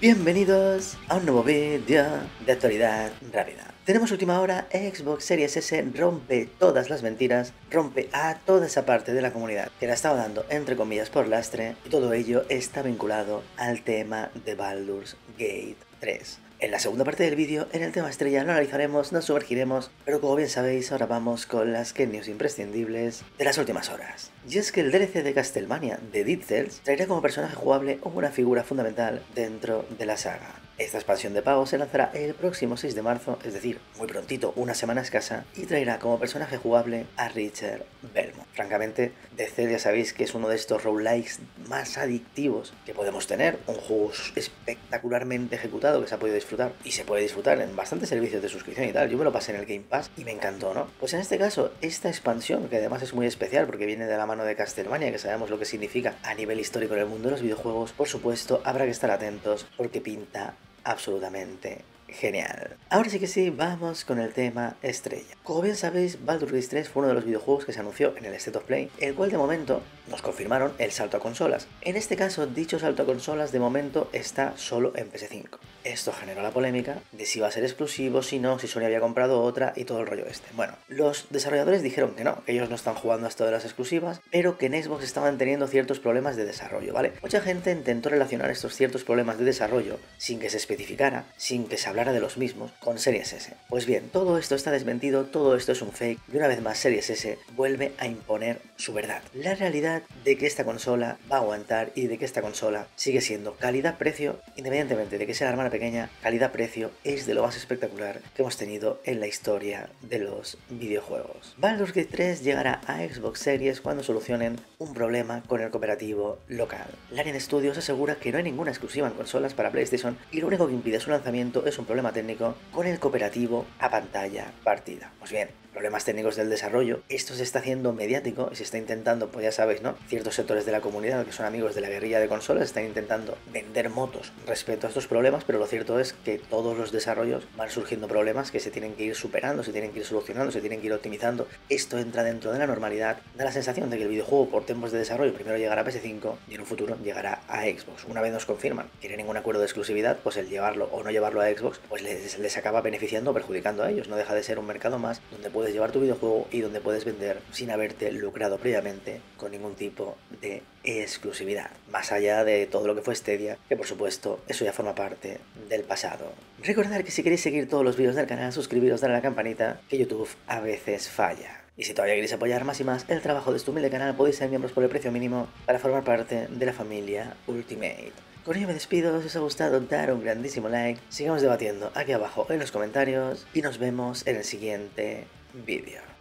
Bienvenidos a un nuevo vídeo de actualidad rápida. Tenemos última hora, Xbox Series S rompe todas las mentiras, rompe a toda esa parte de la comunidad que la estaba dando entre comillas por lastre y todo ello está vinculado al tema de Baldur's Gate 3. En la segunda parte del vídeo, en el tema estrella, lo analizaremos, nos sumergiremos, pero como bien sabéis, ahora vamos con las que news imprescindibles de las últimas horas. Y es que el DLC de Castlevania de Dead Cells traerá como personaje jugable una figura fundamental dentro de la saga. Esta expansión de pago se lanzará el próximo 6 de marzo, es decir, muy prontito, una semana escasa, y traerá como personaje jugable a Richard Belmont. Francamente, DC ya sabéis que es uno de estos roguelikes más adictivos que podemos tener, un juego espectacularmente ejecutado que se ha podido disfrutar y se puede disfrutar en bastantes servicios de suscripción y tal. Yo me lo pasé en el Game Pass y me encantó, ¿no? Pues en este caso, esta expansión, que además es muy especial porque viene de la mano de Castlevania, que sabemos lo que significa a nivel histórico en el mundo de los videojuegos, por supuesto, habrá que estar atentos porque pinta absolutamente genial. Ahora sí que sí, vamos con el tema estrella. Como bien sabéis, Baldur's Gate 3 fue uno de los videojuegos que se anunció en el State of Play, el cual de momento nos confirmaron el salto a consolas. En este caso, dicho salto a consolas de momento está solo en PS5. Esto generó la polémica de si va a ser exclusivo, si no, si Sony había comprado otra y todo el rollo este. Bueno, los desarrolladores dijeron que no, que ellos no están jugando a esto de las exclusivas, pero que en Xbox estaban teniendo ciertos problemas de desarrollo, ¿vale? Mucha gente intentó relacionar estos ciertos problemas de desarrollo sin que se especificara, sin que se hablara de los mismos, con Series S. Pues bien, todo esto está desmentido, todo esto es un fake y una vez más Series S vuelve a imponer su verdad. La realidad de que esta consola va a aguantar y de que esta consola sigue siendo calidad-precio, independientemente de que sea la hermana pequeña, calidad-precio es de lo más espectacular que hemos tenido en la historia de los videojuegos. Baldur's Gate 3 llegará a Xbox Series cuando solucionen un problema con el cooperativo local. Larian Studios asegura que no hay ninguna exclusiva en consolas para PlayStation y lo único que impide su lanzamiento es un problema técnico con el cooperativo a pantalla partida. Pues bien, problemas técnicos del desarrollo. Esto se está haciendo mediático y se está intentando, pues ya sabéis, ¿no? Ciertos sectores de la comunidad que son amigos de la guerrilla de consolas están intentando vender motos respecto a estos problemas, pero lo cierto es que todos los desarrollos van surgiendo problemas que se tienen que ir superando, se tienen que ir solucionando, se tienen que ir optimizando. Esto entra dentro de la normalidad, da la sensación de que el videojuego por tiempos de desarrollo primero llegará a PS5 y en un futuro llegará a Xbox. Una vez nos confirman que no ningún acuerdo de exclusividad, pues el llevarlo o no llevarlo a Xbox, pues les, les acaba beneficiando o perjudicando a ellos. No deja de ser un mercado más donde puede llevar tu videojuego y donde puedes vender sin haberte lucrado previamente con ningún tipo de exclusividad. Más allá de todo lo que fue Stadia, que por supuesto eso ya forma parte del pasado. Recordad que si queréis seguir todos los vídeos del canal, suscribiros, darle a la campanita, que YouTube a veces falla. Y si todavía queréis apoyar más y más el trabajo de este humilde canal, podéis ser miembros por el precio mínimo para formar parte de la familia Ultimate. Con ello me despido, si os ha gustado dar un grandísimo like, sigamos debatiendo aquí abajo en los comentarios y nos vemos en el siguiente vídeo.